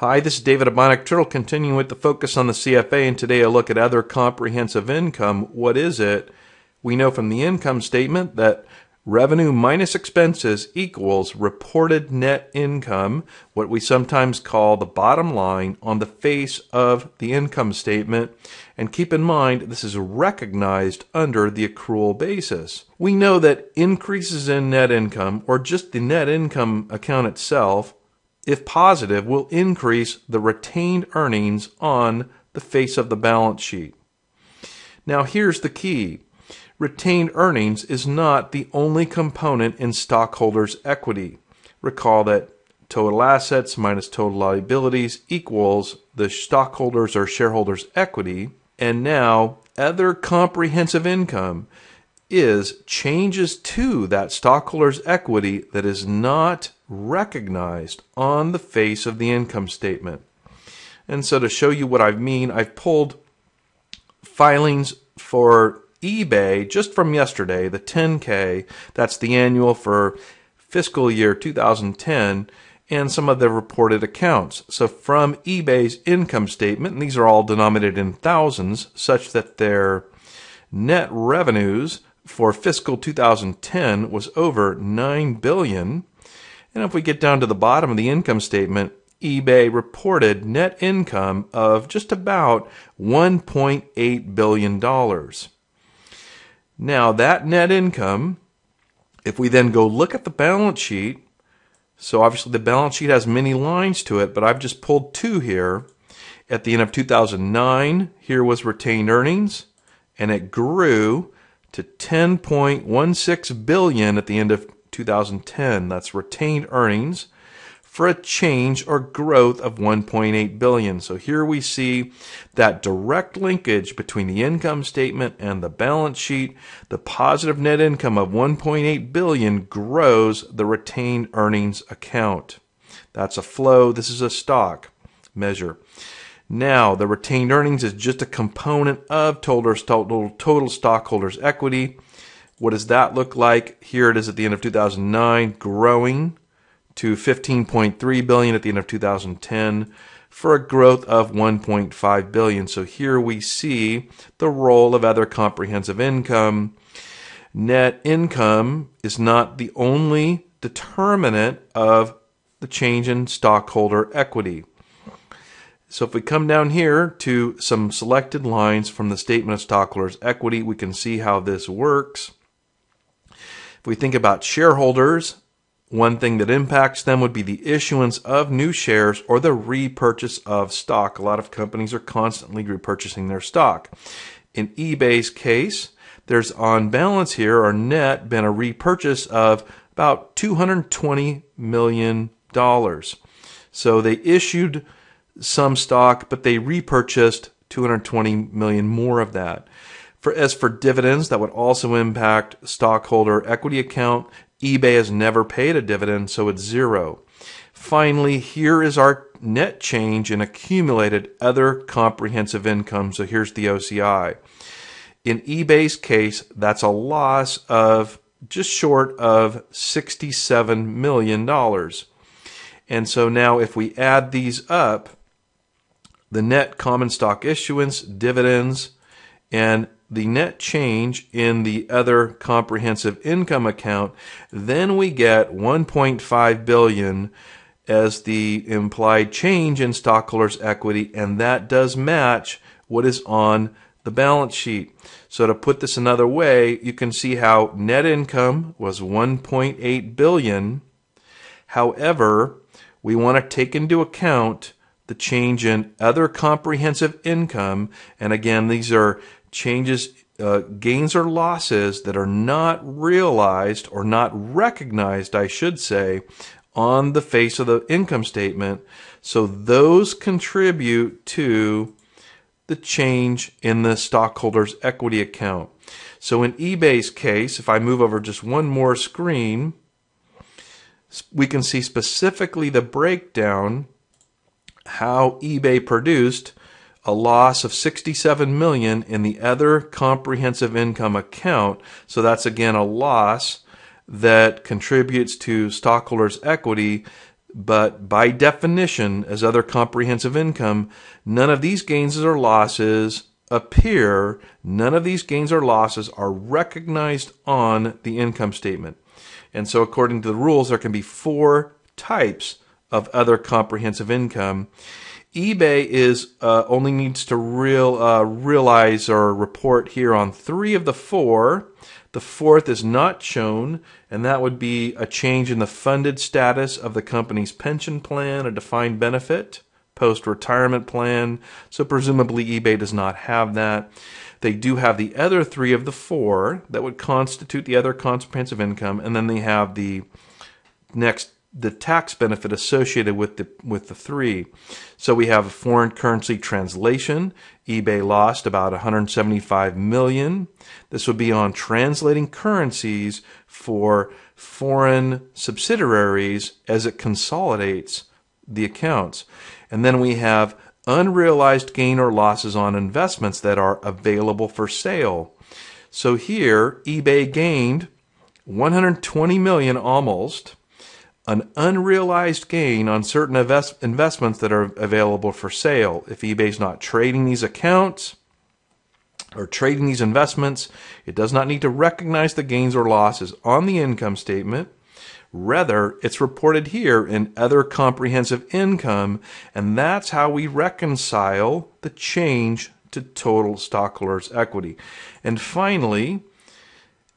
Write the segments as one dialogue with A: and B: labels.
A: Hi, this is David at Bionic Turtle continuing with the focus on the CFA, and today a look at other comprehensive income. What is it? We know from the income statement that revenue minus expenses equals reported net income, what we sometimes call the bottom line on the face of the income statement. And keep in mind, this is recognized under the accrual basis. We know that increases in net income, or just the net income account itself, if positive, will increase the retained earnings on the face of the balance sheet. Now, here's the key retained earnings is not the only component in stockholders' equity. Recall that total assets minus total liabilities equals the stockholders or shareholders' equity. And now, other comprehensive income is changes to that stockholder's equity that is not recognized on the face of the income statement. And so to show you what I mean, I've pulled filings for eBay just from yesterday, the 10K, that's the annual for fiscal year 2010, and some of the reported accounts. So from eBay's income statement, and these are all denominated in thousands, such that their net revenues for fiscal 2010 was over 9 billion. And if we get down to the bottom of the income statement, eBay reported net income of just about 1.8 billion dollars. Now, that net income, if we then go look at the balance sheet, so obviously the balance sheet has many lines to it, but I've just pulled two here. At the end of 2009, here was retained earnings, and it grew to 10.16 billion at the end of 2010. That's retained earnings for a change or growth of 1.8 billion. So here we see that direct linkage between the income statement and the balance sheet. The positive net income of 1.8 billion grows the retained earnings account. That's a flow. This is a stock measure. Now, the retained earnings is just a component of total, total, stockholders' equity. What does that look like? Here it is at the end of 2009, growing to 15.3 billion at the end of 2010 for a growth of 1.5 billion. So here we see the role of other comprehensive income. Net income is not the only determinant of the change in stockholder equity. So if we come down here to some selected lines from the statement of stockholders' equity, we can see how this works. If we think about shareholders, one thing that impacts them would be the issuance of new shares or the repurchase of stock. A lot of companies are constantly repurchasing their stock. In eBay's case, there's on balance here or net been a repurchase of about $220 million. So they issued some stock, but they repurchased 220 million more of that. For as for dividends, that would also impact stockholder equity account. eBay has never paid a dividend, so it's zero. Finally, here is our net change in accumulated other comprehensive income. So here's the OCI. In eBay's case, that's a loss of just short of $67 million. And so now if we add these up, the net common stock issuance, dividends, and the net change in the other comprehensive income account, then we get 1.5 billion as the implied change in stockholders' equity, and that does match what is on the balance sheet. So to put this another way, you can see how net income was 1.8 billion. However, we want to take into account the change in other comprehensive income. And again, these are changes, uh, gains or losses that are not realized or not recognized, I should say, on the face of the income statement. So those contribute to the change in the stockholders' equity account. So in eBay's case, if I move over just one more screen, we can see specifically the breakdown how eBay produced a loss of 67 million in the other comprehensive income account. So that's again a loss that contributes to stockholders' equity but by definition, as other comprehensive income, none of these gains or losses appear, none of these gains or losses are recognized on the income statement. And so, according to the rules, there can be four types of other comprehensive income. eBay is uh, only needs to real uh, realize or report here on three of the four. The fourth is not shown, and that would be a change in the funded status of the company's pension plan, a defined benefit, post retirement plan. So, presumably, eBay does not have that. They do have the other three of the four that would constitute the other comprehensive income, and then they have the next the tax benefit associated with the with the three. So we have foreign currency translation. eBay lost about 175 million. This would be on translating currencies for foreign subsidiaries as it consolidates the accounts. And then we have unrealized gain or losses on investments that are available for sale. So here eBay gained 120 million almost an unrealized gain on certain invest- investments that are available for sale. If eBay's not trading these accounts or trading these investments, it does not need to recognize the gains or losses on the income statement. Rather, it's reported here in other comprehensive income, and that's how we reconcile the change to total stockholders' equity. And finally,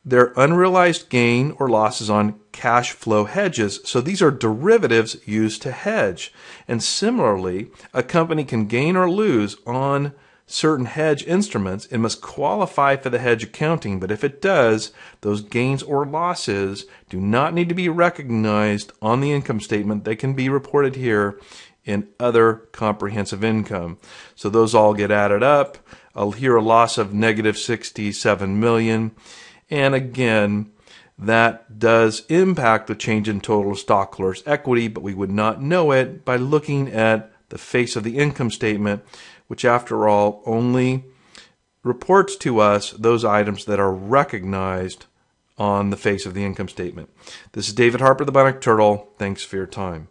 A: their unrealized gain or losses on cash flow hedges. So these are derivatives used to hedge. And similarly, a company can gain or lose on certain hedge instruments. It must qualify for the hedge accounting, but if it does, those gains or losses do not need to be recognized on the income statement. They can be reported here in other comprehensive income. So those all get added up. Uh, I'll hear a loss of negative 67 million. And again, that does impact the change in total stockholders' equity, but we would not know it by looking at the face of the income statement, which, after all, only reports to us those items that are recognized on the face of the income statement. This is David Harper, the Bionic Turtle. Thanks for your time.